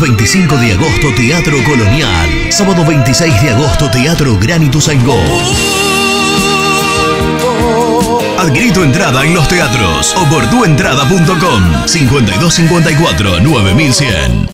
25 de agosto, Teatro Colonial. Sábado 26 de agosto, Teatro Granitus Go. Adquirí tu entrada en los teatros o por tuentrada.com 5254 9100.